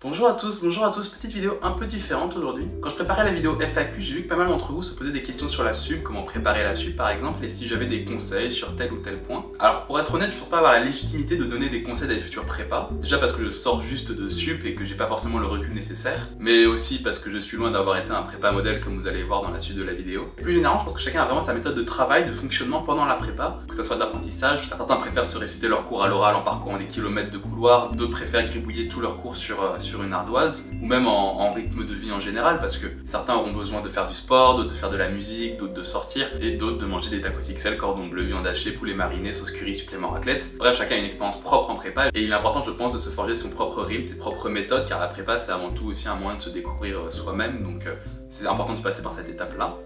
Bonjour à tous, bonjour à tous, petite vidéo un peu différente aujourd'hui. Quand je préparais la vidéo FAQ, j'ai vu que pas mal d'entre vous se posaient des questions sur la sup, comment préparer la sup par exemple, et si j'avais des conseils sur tel ou tel point. Alors pour être honnête, je pense pas avoir la légitimité de donner des conseils à des futurs prépas. Déjà parce que je sors juste de sup et que j'ai pas forcément le recul nécessaire, mais aussi parce que je suis loin d'avoir été un prépa modèle comme vous allez voir dans la suite de la vidéo. plus généralement, je pense que chacun a vraiment sa méthode de travail, de fonctionnement pendant la prépa, que ce soit d'apprentissage. Certains préfèrent se réciter leur cours à l'oral en parcourant des kilomètres de couloir, d'autres préfèrent gribouiller tous leurs cours sur, euh, sur une ardoise ou même en, rythme de vie en général, parce que certains auront besoin de faire du sport, d'autres de faire de la musique, d'autres de sortir, et d'autres de manger des tacos XL, cordon bleu, viande hachée, poulet mariné, sauce curry, supplément raclette. Bref, chacun a une expérience propre en prépa, et il est important, je pense, de se forger son propre rythme, ses propres méthodes, car la prépa, c'est avant tout aussi un moyen de se découvrir euh, soi-même, donc euh, c'est important de passer par cette étape-là.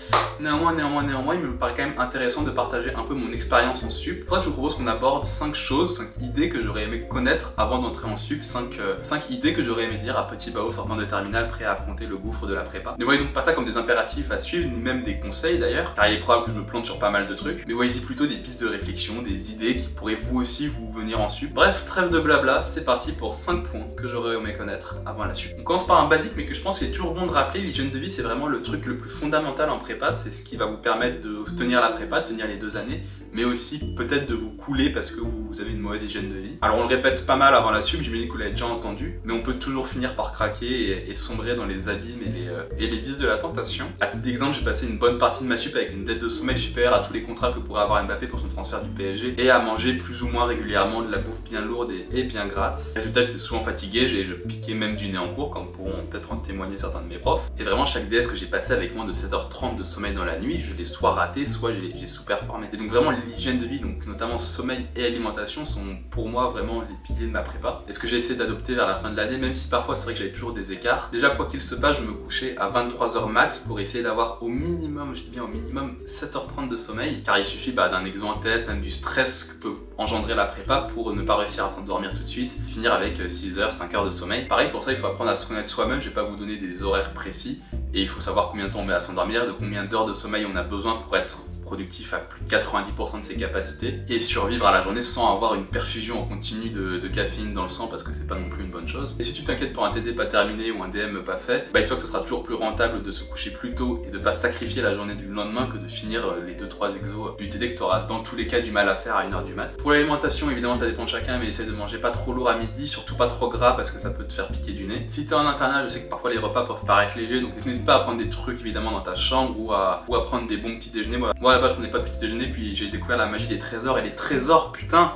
Néanmoins, néanmoins, néanmoins, il me paraît quand même intéressant de partager un peu mon expérience en sup. C'est pour que je vous propose qu'on aborde 5 choses, 5 idées que j'aurais aimé connaître avant d'entrer en sup, 5, 5 euh, idées que j'aurais aimé dire à petit Bao sortant de terminale prêt à affronter le gouffre de la prépa. Ne voyez donc pas ça comme des impératifs à suivre, ni même des conseils d'ailleurs, car il est probable que je me plante sur pas mal de trucs, mais voyez-y plutôt des pistes de réflexion, des idées qui pourraient vous aussi vous venir en sup. Bref, trêve de blabla, c'est parti pour 5 points que j'aurais aimé connaître avant la sup. On commence par un basique, mais que je pense qu'il est toujours bon de rappeler, l'hygiène de vie c'est vraiment le truc le plus fondamental en prépa, c'est ce qui va vous permettre de tenir la prépa, de tenir les deux années, mais aussi peut-être de vous couler parce que vous avez une mauvaise hygiène de vie. Alors on le répète pas mal avant la sup, j'imagine que vous l'avez déjà entendu, mais on peut toujours finir par craquer et, sombrer dans les abîmes et les, euh, et les vices de la tentation. À titre d'exemple, j'ai passé une bonne partie de ma sup avec une dette de sommeil supérieure à tous les contrats que pourrait avoir Mbappé pour son transfert du PSG et à manger plus ou moins régulièrement de la bouffe bien lourde et, bien grasse. Résultat, j'étais souvent fatigué, j'ai piqué même du nez en cours, comme pourront peut-être en témoigner certains de mes profs. Et vraiment, chaque DS que j'ai passé avec moins de 7h30 de sommeil dans la nuit, je l'ai soit raté, soit j'ai sous-performé. Et donc vraiment, l'hygiène de vie, donc notamment sommeil et alimentation, sont pour moi vraiment les piliers de ma prépa. Et ce que j'ai essayé d'adopter vers la fin de l'année, même si parfois c'est vrai que j'avais toujours des écarts. Déjà, quoi qu'il se passe, je me couchais à 23h max pour essayer d'avoir au minimum, je dis bien au minimum, 7h30 de sommeil. Car il suffit bah, d'un exo en tête, même du stress que peut engendrer la prépa pour ne pas réussir à s'endormir tout de suite, finir avec 6h, 5h de sommeil. Pareil, pour ça, il faut apprendre à se connaître soi-même. Je vais pas vous donner des horaires précis. Et il faut savoir combien de temps on met à s'endormir, de combien d'heures de sommeil on a besoin pour être productif à plus de 90% de ses capacités et survivre à la journée sans avoir une perfusion en continu de, caféine dans le sang parce que c'est pas non plus une bonne chose. Et si tu t'inquiètes pour un TD pas terminé ou un DM pas fait, bah toi que ce sera toujours plus rentable de se coucher plus tôt et de pas sacrifier la journée du lendemain que de finir euh, les 2-3 exos du TD que tu auras dans tous les cas du mal à faire à 1h du mat. Pour l'alimentation, évidemment ça dépend de chacun, mais essaye de manger pas trop lourd à midi, surtout pas trop gras parce que ça peut te faire piquer du nez. Si t'es en internat, je sais que parfois les repas peuvent paraître légers, donc n'hésite pas à prendre des trucs évidemment dans ta chambre ou à, ou à prendre des bons petits déjeuners. Moi, je prenais pas de petit déjeuner puis j'ai découvert la magie des trésors et les trésors, putain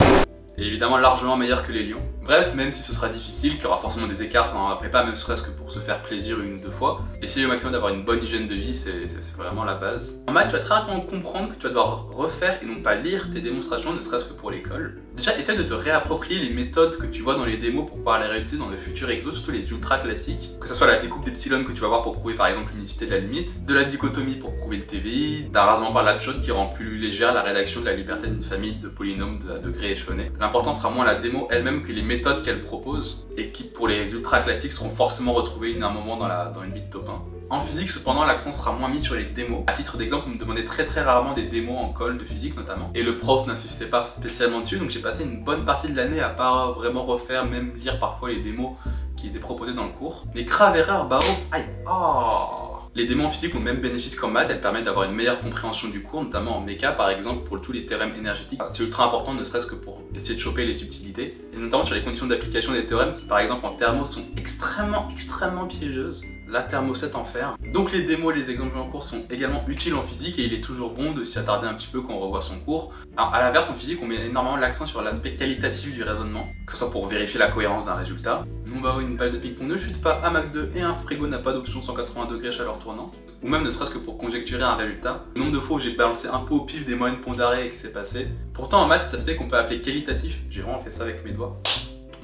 et évidemment largement meilleur que les lions. Bref, même si ce sera difficile, qu'il y aura forcément des écarts pendant la prépa, même serait-ce que pour se faire plaisir une ou deux fois, essayez au maximum d'avoir une bonne hygiène de vie, c'est vraiment la base. En maths, tu vas très rapidement comprendre que tu vas devoir refaire et non pas lire tes démonstrations, ne serait-ce que pour l'école. Déjà, essaye de te réapproprier les méthodes que tu vois dans les démos pour pouvoir les réutiliser dans le futur exo, surtout les ultra classiques. Que ce soit la découpe d'epsilon que tu vas voir pour prouver par exemple l'unicité de la limite, de la dichotomie pour prouver le TVI, d'un rasement par la qui rend plus légère la rédaction de la liberté d'une famille de polynômes de degré échelonné. L'important sera moins la démo elle-même que les méthodes qu'elle propose et qui pour les ultra classiques seront forcément retrouvées à un moment dans, la, dans une vie de top 1. En physique, cependant, l'accent sera moins mis sur les démos. À titre d'exemple, on me demandait très très rarement des démos en colle de physique notamment. Et le prof n'insistait pas spécialement dessus, donc j'ai passé une bonne partie de l'année à pas vraiment refaire, même lire parfois les démos qui étaient proposées dans le cours. Mais grave erreur, oh, aïe, oh les démons physiques ont le même bénéfice qu'en maths, elles permettent d'avoir une meilleure compréhension du cours, notamment en méca par exemple pour tous les théorèmes énergétiques. C'est ultra important ne serait-ce que pour essayer de choper les subtilités, et notamment sur les conditions d'application des théorèmes qui par exemple en thermo sont extrêmement extrêmement piégeuses la thermosette en fer. Donc les démos et les exemples en cours sont également utiles en physique et il est toujours bon de s'y attarder un petit peu quand on revoit son cours. Alors à l'inverse en physique on met énormément l'accent sur l'aspect qualitatif du raisonnement, que ce soit pour vérifier la cohérence d'un résultat. Non bah une balle de ping-pong ne chute pas à Mach 2 et un frigo n'a pas d'option 180 degrés chaleur tournante. Ou même ne serait-ce que pour conjecturer un résultat. Le nombre de fois où j'ai balancé un peu au pif des moyennes pondérées et que c'est passé. Pourtant en maths cet aspect qu'on peut appeler qualitatif, j'ai vraiment fait ça avec mes doigts.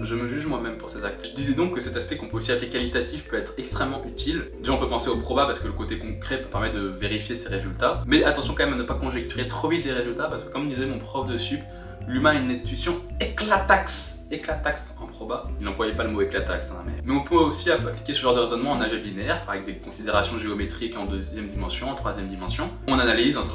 Je me juge moi-même pour ces actes. Je disais donc que cet aspect qu'on peut aussi appeler qualitatif peut être extrêmement utile. Déjà on peut penser au proba parce que le côté concret peut permettre de vérifier ses résultats. Mais attention quand même à ne pas conjecturer trop vite des résultats parce que comme disait mon prof de sup, l'humain a une intuition éclataxe, éclataxe en. Il n'employait pas le mot éclataxe, hein, mais... on peut aussi appliquer ce genre de raisonnement en algèbre linéaire, avec des considérations géométriques en deuxième dimension, en troisième dimension. On analyse en se,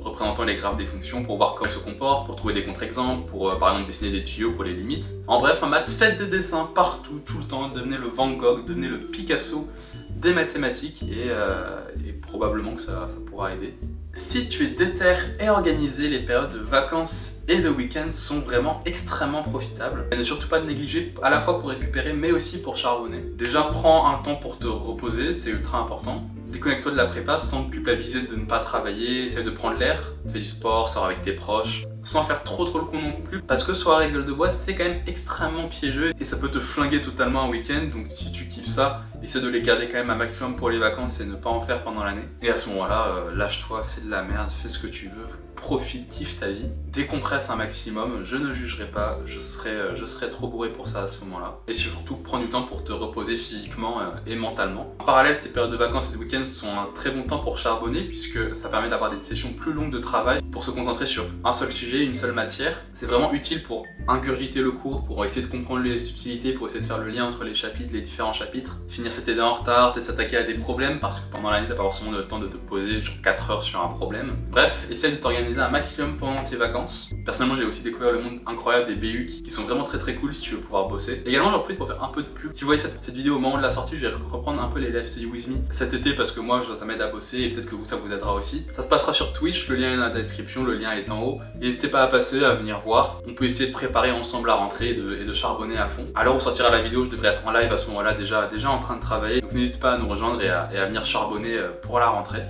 représentant les graphes des fonctions pour voir comment elles se comportent, pour trouver des contre-exemples, pour euh, par exemple dessiner des tuyaux pour les limites. En bref, en maths, faites des dessins partout, tout le temps, devenez le Van Gogh, devenez le Picasso des mathématiques et, euh, probablement que ça pourra aider. Si tu es déter et organisé, les périodes de vacances et de week-end sont vraiment extrêmement profitables. Et ne surtout pas négliger à la fois pour récupérer mais aussi pour charbonner. Déjà prends un temps pour te reposer, c'est ultra important. Déconnecte-toi de la prépa sans culpabiliser de ne pas travailler, essaye de prendre l'air, fais du sport, sors avec tes proches, sans faire trop trop le con non plus, parce que soirée gueule de bois c'est quand même extrêmement piégeux et ça peut te flinguer totalement un week-end, donc si tu kiffes ça, essaie de les garder quand même un maximum pour les vacances et ne pas en faire pendant l'année. Et à ce moment-là, euh, lâche-toi, fais de la merde, fais ce que tu veux, profite, kiffe ta vie, décompresse un maximum, je ne jugerai pas, je serai, euh, je serai trop bourré pour ça à ce moment-là. Et surtout, prends du temps pour te reposer physiquement euh, et mentalement. En parallèle, ces périodes de vacances et de week-ends sont un très bon temps pour charbonner puisque ça permet d'avoir des sessions plus longues de travail pour se concentrer sur un seul sujet, une seule matière. C'est vraiment utile pour ingurgiter le cours, pour essayer de comprendre les subtilités, pour essayer de faire le lien entre les chapitres, les différents chapitres. Finir cette idée en retard, peut-être s'attaquer à des problèmes parce que pendant l'année, t'as pas forcément le temps de te poser genre 4 heures sur un problème. Bref, essaye de t'organiser un maximum pendant tes vacances. Personnellement, j'ai aussi découvert le monde incroyable des BU qui, sont vraiment très très cool si tu veux pouvoir bosser. Également, j'en profite pour faire un peu de pub. Si vous voyez cette, vidéo au moment de la sortie, je vais reprendre un peu les live study with me cet été parce que moi, ça m'aide à bosser et peut-être que vous, ça vous aidera aussi. Ça se passera sur Twitch, le lien est dans la description, le lien est en haut. N'hésitez pas à passer, à venir voir. On peut essayer de préparer ensemble la rentrée et de, charbonner à fond. Alors on sortira la vidéo, je devrais être en live à ce moment-là déjà, déjà en train de travailler. Donc n'hésitez pas à nous rejoindre et à, et à venir charbonner euh, pour la rentrée.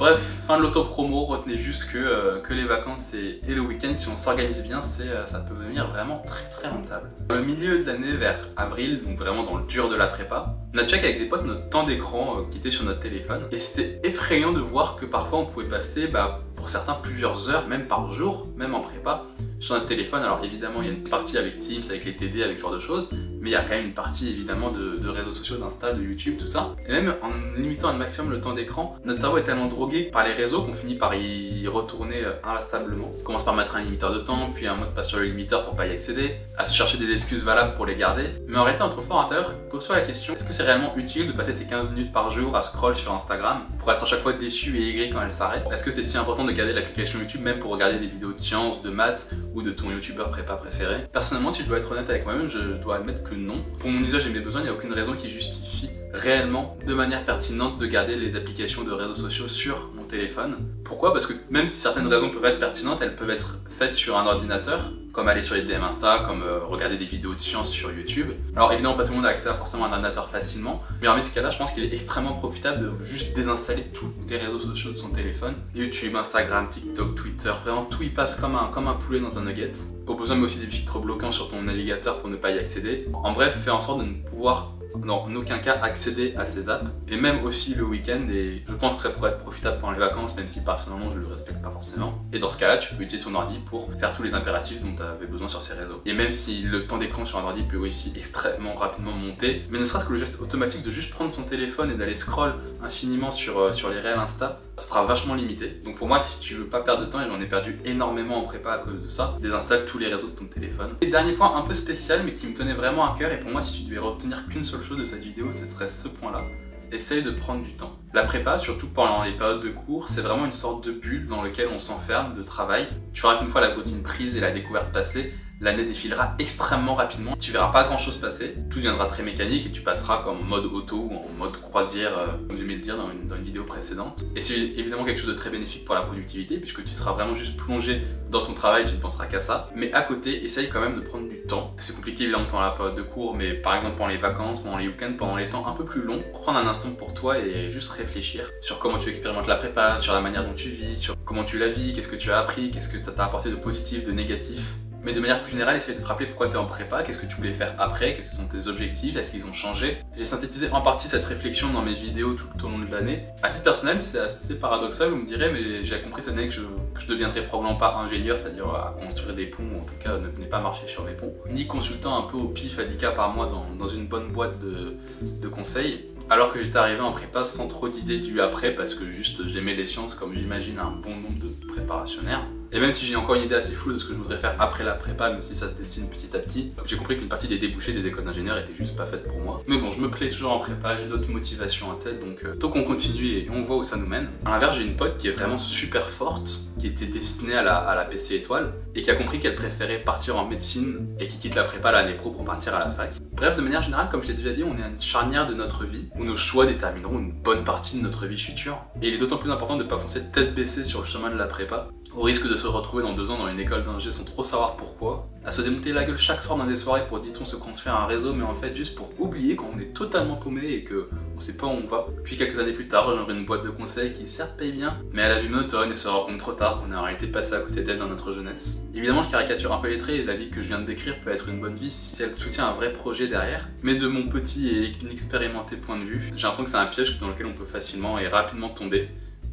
Bref, fin de l'auto-promo, retenez juste que, euh, les vacances et, le week-end, si on s'organise bien, euh, ça peut devenir vraiment très très rentable. Le milieu de l'année, vers avril, donc vraiment dans le dur de la prépa, on a check avec des potes notre temps d'écran euh, qui était sur notre téléphone et c'était effrayant de voir que parfois on pouvait passer, bah, pour certains, plusieurs heures, même par jour, même en prépa, sur notre téléphone. Alors évidemment, il y a une partie avec Teams, avec les TD, avec ce genre de choses, mais il y a quand même une partie évidemment de, réseaux sociaux, d'Insta, de YouTube, tout ça. Et même en limitant un maximum le temps d'écran, notre cerveau est tellement drogué par les réseaux qu'on finit par y retourner euh, inlassablement. On commence par mettre un limiteur de temps, puis un mot de passe sur le limiteur pour pas y accéder, à se chercher des excuses valables pour les garder. Mais en réalité, entre fort intérieur, pose-toi la question est-ce que c'est réellement utile de passer ces 15 minutes par jour à scroll sur Instagram pour être à chaque fois déçu et aigri quand elle s'arrête? Est-ce que c'est si important de garder l'application YouTube même pour regarder des vidéos de sciences, de maths ou de ton youtubeur prépa préféré Personnellement, si je dois être honnête avec moi-même, je dois admettre que non. Pour mon usage et mes besoins, il n'y a aucune raison qui justifie réellement de manière pertinente de garder les applications de réseaux sociaux sur mon téléphone. Pourquoi? Parce que même si certaines raisons peuvent être pertinentes, elles peuvent être faites sur un ordinateur, comme aller sur les DM Insta, comme euh, regarder des vidéos de science sur YouTube. Alors évidemment, pas tout le monde a accès à forcément un ordinateur facilement, mais en ce cas-là, je pense qu'il est extrêmement profitable de juste désinstaller tous les réseaux sociaux de son téléphone. YouTube, Instagram, TikTok, Twitter, vraiment tout y passe comme un, poulet dans un nugget. Au besoin, mais aussi des filtres bloquants sur ton navigateur pour ne pas y accéder. En bref, fais en sorte de ne pouvoir non, en aucun cas accéder à ces apps, et même aussi le week-end, et je pense que ça pourrait être profitable pendant les vacances, même si personnellement je le respecte pas forcément. Et dans ce cas-là, tu peux utiliser ton ordi pour faire tous les impératifs dont tu avais besoin sur ces réseaux. Et même si le temps d'écran sur un ordi peut aussi extrêmement rapidement monter, mais ne serait-ce que le geste automatique de juste prendre ton téléphone et d'aller scroll infiniment sur, euh, sur les réels Insta, ça sera vachement limité. Donc pour moi, si tu veux pas perdre de temps, et j'en ai perdu énormément en prépa à cause de ça, désinstalle tous les réseaux de ton téléphone. Et dernier point un peu spécial, mais qui me tenait vraiment à cœur, et pour moi, si tu devais retenir qu'une seule chose de cette vidéo, ce serait ce point-là. Essaye de prendre du temps. La prépa, surtout pendant les périodes de cours, c'est vraiment une sorte de bulle dans lequel on s'enferme de travail. Tu verras qu'une fois la routine prise et la découverte passée, l'année défilera extrêmement rapidement. Tu verras pas grand chose passer, tout deviendra très mécanique et tu passeras comme mode auto ou en mode croisière, euh, comme je de le dire dans une, dans une vidéo précédente. Et c'est évidemment quelque chose de très bénéfique pour la productivité puisque tu seras vraiment juste plongé dans ton travail, tu ne penseras qu'à ça. Mais à côté, essaye quand même de prendre du temps. C'est compliqué évidemment pendant la période de cours, mais par exemple pendant les vacances, pendant les week-ends, pendant les temps un peu plus longs, prendre un instant pour toi et juste réfléchir sur comment tu expérimentes la prépa, sur la manière dont tu vis, sur comment tu la vis, qu'est-ce que tu as appris, qu'est-ce que ça t'a apporté de positif, de négatif. Mais de manière plus générale, essaye de te rappeler pourquoi tu es en prépa, qu'est-ce que tu voulais faire après, quels sont tes objectifs, est-ce qu'ils ont changé. J'ai synthétisé en partie cette réflexion dans mes vidéos tout au long de l'année. À titre personnel, c'est assez paradoxal, vous me direz, mais j'ai compris cette année que je, que je deviendrais probablement pas ingénieur, c'est-à-dire à construire des ponts, ou en tout cas ne venez pas marcher sur mes ponts, ni consultant un peu au pif à 10K par mois dans, dans une bonne boîte de, de conseils. Alors que j'étais arrivé en prépa sans trop d'idées du après parce que juste j'aimais les sciences comme j'imagine un bon nombre de préparationnaires. Et même si j'ai encore une idée assez floue de ce que je voudrais faire après la prépa, même si ça se dessine petit à petit, j'ai compris qu'une partie des débouchés des écoles d'ingénieurs étaient juste pas faites pour moi. Mais bon, je me plais toujours en prépa, j'ai d'autres motivations en tête, donc euh, tant qu'on continue et on voit où ça nous mène. À l'inverse, j'ai une pote qui est vraiment super forte, qui était destinée à la, à la PC étoile, et qui a compris qu'elle préférait partir en médecine et qui quitte la prépa l'année pro pour partir à la fac. Bref, de manière générale, comme je l'ai déjà dit, on est à une charnière de notre vie où nos choix détermineront une bonne partie de notre vie future. Et il est d'autant plus important de ne pas foncer tête baissée sur le chemin de la prépa, au risque de se retrouver dans deux ans dans une école d'ingé sans trop savoir pourquoi, à se démonter la gueule chaque soir dans des soirées pour, dit-on, se construire un réseau, mais en fait juste pour oublier qu'on est totalement paumé et que on sait pas où on va. Puis quelques années plus tard, rejoindre une boîte de conseils qui certes paye bien, mais à la vie monotone et se rend compte trop tard qu'on est en réalité passé à côté d'elle dans notre jeunesse. Évidemment, je caricature un peu les traits et la vie que je viens de décrire peut être une bonne vie si elle soutient un vrai projet derrière, mais de mon petit et inexpérimenté point de vue, j'ai l'impression que c'est un piège dans lequel on peut facilement et rapidement tomber.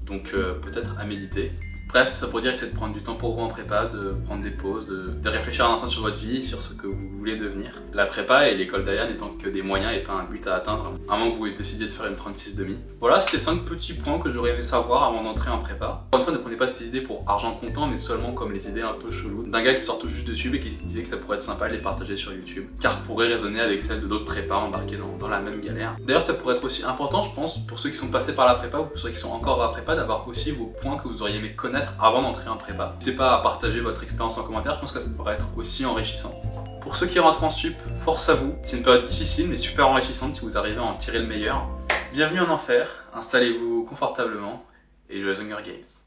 Donc euh, peut-être à méditer. Bref, ça pour dire c'est de prendre du temps pour vous en prépa, de prendre des pauses, de, de, réfléchir un instant sur votre vie, sur ce que vous voulez devenir. La prépa et l'école d'Aya n'étant que des moyens et pas un but à atteindre, à moins que vous décidiez de faire une 36,5. Voilà, c'était 5 petits points que j'aurais aimé savoir avant d'entrer en prépa. Encore une fois, ne prenez pas ces idées pour argent comptant, mais seulement comme les idées un peu cheloues d'un gars qui sort tout juste de YouTube et qui se disait que ça pourrait être sympa de les partager sur YouTube, car pourrait résonner avec celles de d'autres prépas embarqués dans, dans la même galère. D'ailleurs, ça pourrait être aussi important, je pense, pour ceux qui sont passés par la prépa ou pour ceux qui sont encore à la prépa, d'avoir aussi vos points que vous auriez aimé connaître avant d'entrer en prépa. N'hésitez pas à partager votre expérience en commentaire, je pense que ça pourrait être aussi enrichissant. Pour ceux qui rentrent en sup, force à vous. C'est une période difficile mais super enrichissante si vous arrivez à en tirer le meilleur. Bienvenue en enfer, installez-vous confortablement et jouez Hunger Games.